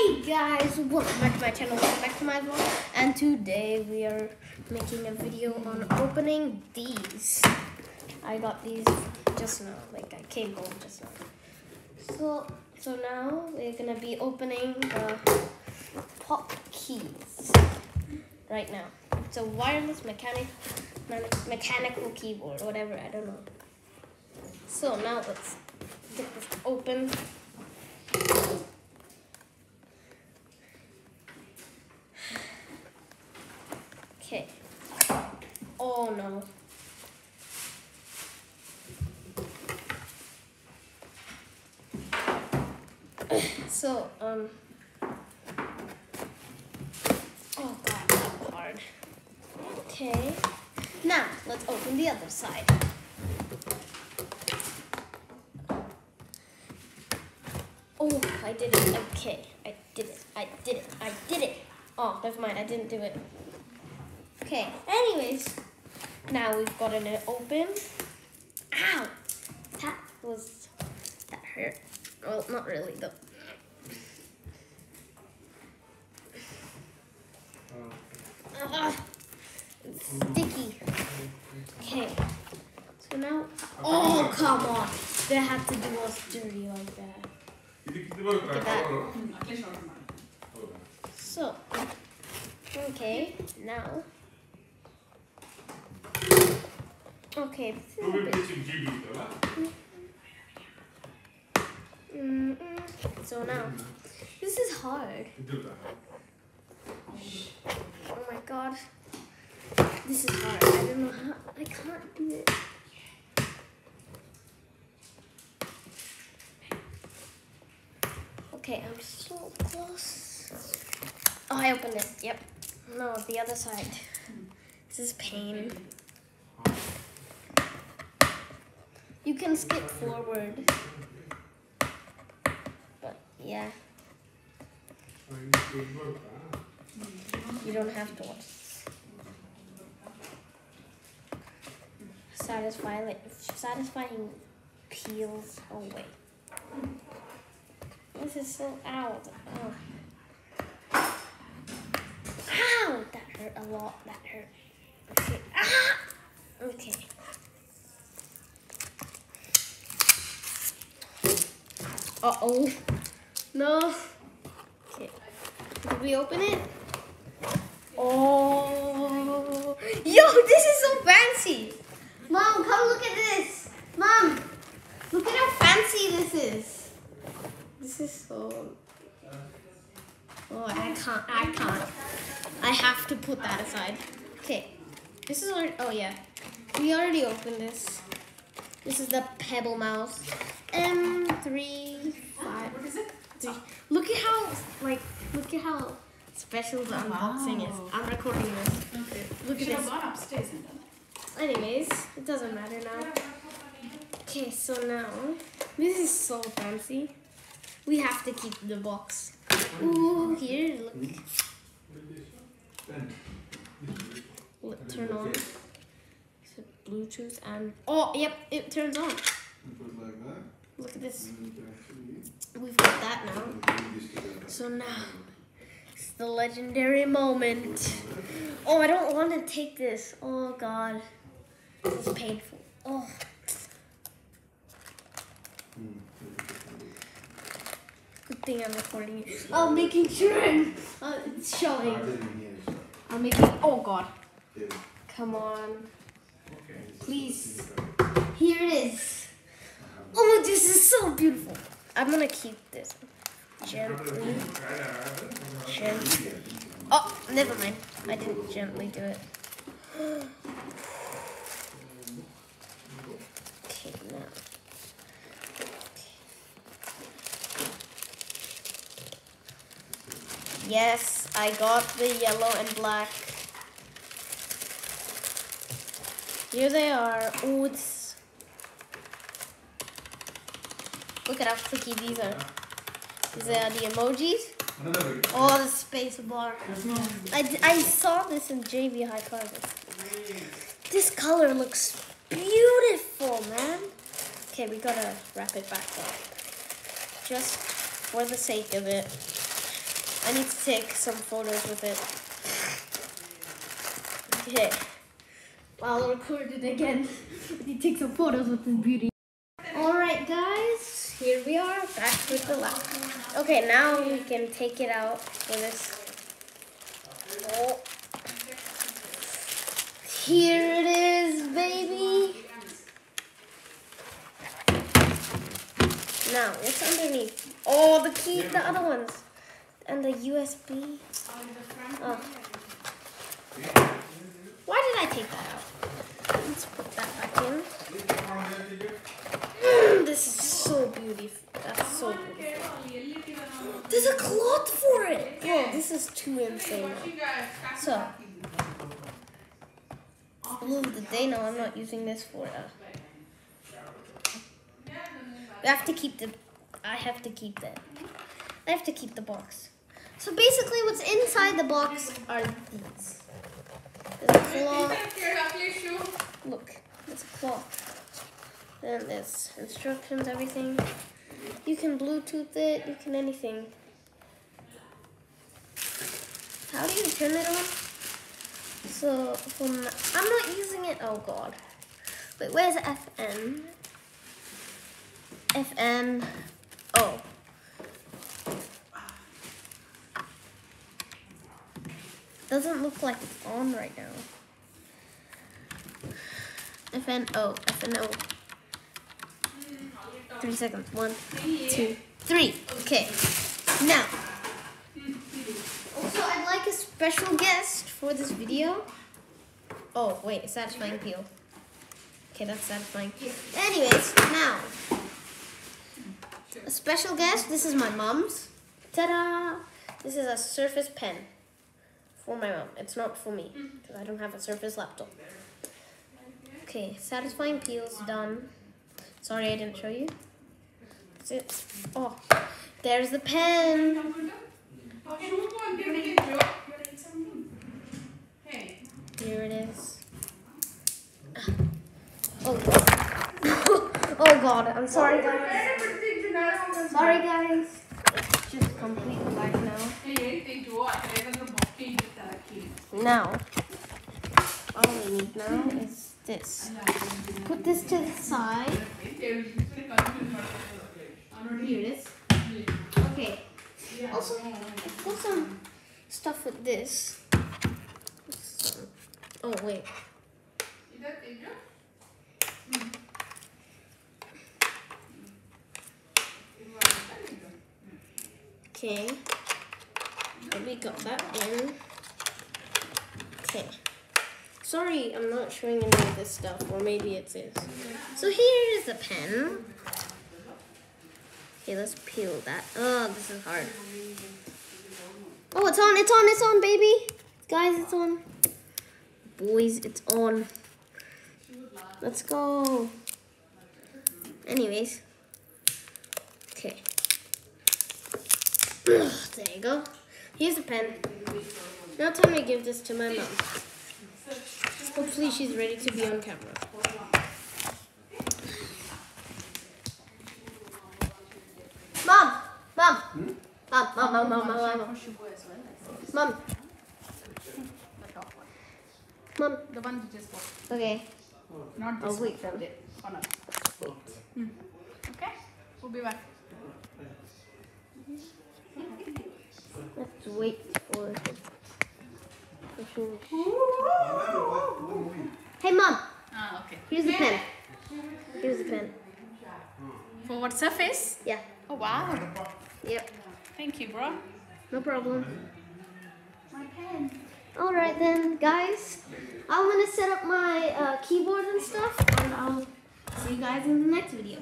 Hey guys, welcome back to my channel, welcome back to my vlog, and today we are making a video on opening these. I got these just now, like I came home just now. So, so now we're gonna be opening the pop keys right now. It's a wireless mechanic, me- mechanical keyboard, whatever, I don't know. So now let's get this open. Okay. Oh no. so, um. Oh god, that's hard. Okay. Now, let's open the other side. Oh, I did it. Okay, I did it. I did it. I did it. Oh, never mind. I didn't do it. Okay, anyways, now we've gotten it open. Ow! That was, that hurt. Well, not really though. Ugh, it's sticky. Okay, so now, oh come on. They have to do us dirty like that. Look at that. So, okay, now. Okay, this is a bit. Mm-mm. So now, this is hard. Oh my god. This is hard. I don't know how. I can't do it. Okay, I'm so close. Oh, I opened it. Yep. No, the other side. This is pain. You can skip forward. But yeah, you don't have to watch. Satisfying, satisfying peels away. This is so out. Oh. Ow! That hurt a lot. That hurt. Okay. Ah! Okay. Uh oh. No. Okay. Did we open it? Oh. Yo, this is so fancy. Mom, come look at this. Mom, look at how fancy this is. This is so. Oh, I can't. I can't. I have to put that aside. Okay. This is already. Oh yeah. We already opened this. This is the Pebble Mouse. M three five. What is. Oh. Look at how like look at how special the unboxing is. I'm recording this. Okay. Look at have this. gone upstairs and done it. Anyways, it doesn't matter now. Okay, so now this is so fancy. We have to keep the box. Ooh, here look. Look, turn on. So Bluetooth and oh, yep, it turns on. Look at this. We've got that now. So now it's the legendary moment. Oh, I don't want to take this. Oh God, this is painful. Oh. Good thing I'm recording it. I'm making sure I'm, uh, it's showing. I'm making. Oh God, come on, please. Here it is. Oh, this is so beautiful. I'm gonna keep this gently. Gently. Oh, never mind. I didn't gently do it. Okay, now. Yes, I got the yellow and black. Here they are. Oh, it's. Look at how clicky these are. These are the emojis. Oh, the space bar. I, I saw this in JV High Carpet. This color looks beautiful, man. Okay, we gotta wrap it back up. Just for the sake of it. I need to take some photos with it. Okay. I'll record it again. I need to take some photos with this beauty. Here we are, back with the lab. Okay, now we can take it out for this. Oh. Here it is, baby. Now, what's underneath? Oh, the key, the other ones. And the USB. Oh. Why did I take that out? Let's put that back in. Mm, this is so beautiful. That's so beautiful. There's a cloth for it. Bro, this is too insane. So, of the day now, I'm not using this for uh, we have to keep the. I have to keep that. I have to keep the box. So basically, what's inside the box are these. There's a cloth. Look, there's a cloth. Then there's instructions, everything. You can Bluetooth it. You can anything. How do you turn it on? So from I'm not using it. Oh God. Wait, where's FN? FN. Oh. Doesn't look like it's on right now. FNO. Oh, FNO. Oh. Three seconds. One, two, three. Okay. Now. Also, I'd like a special guest for this video. Oh, wait. Satisfying peel. Okay, that's satisfying. Anyways, now. A special guest. This is my mom's. Ta-da! This is a Surface Pen for my mom. It's not for me mm-hmm. because I don't have a Surface laptop. Okay, satisfying peels done. Sorry I didn't show you. That's it. Oh, there's the pen. Here it is. Ah. Oh god. oh god, I'm sorry guys. Sorry guys. It's just completely black now. Now, all we need now is this. Put this to the side. Here it is. Okay. Also, I've some stuff with this. Oh wait. Okay. We got that in. Okay. Sorry, I'm not showing any of this stuff, or maybe it is. So here is the pen. Okay, let's peel that. Oh, this is hard. Oh, it's on, it's on, it's on, baby. Guys, it's on. Boys, it's on. Let's go. Anyways. Okay. there you go. Here's a pen. Now time to give this to my mom. Hopefully she's ready to be on camera. Mom! Mom! Hmm? Mom, mom, mom, mom, mom, mom. Mom. Mom. The one you just bought. Okay. Not I'll this wait for one. them. Corner. Hmm. Okay. We'll be back. Let's wait for for sure. Hey mom, Ah, okay. here's the pen. Here's the pen. For what surface? Yeah. Oh wow. Yep. Thank you, bro. No problem. My pen. All right then, guys. I'm gonna set up my uh, keyboard and stuff, and I'll see you guys in the next video.